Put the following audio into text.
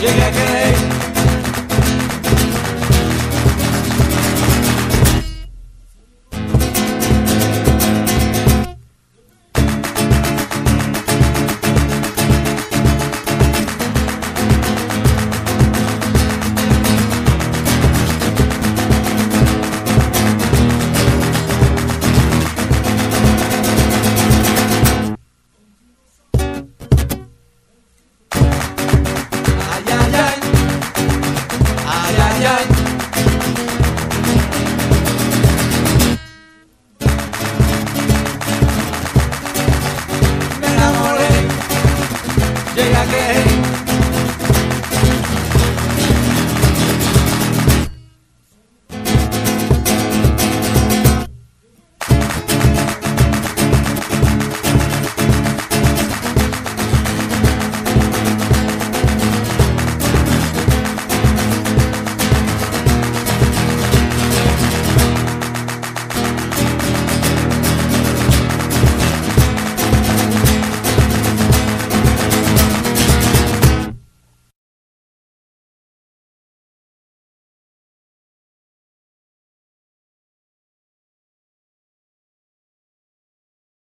llegué a querer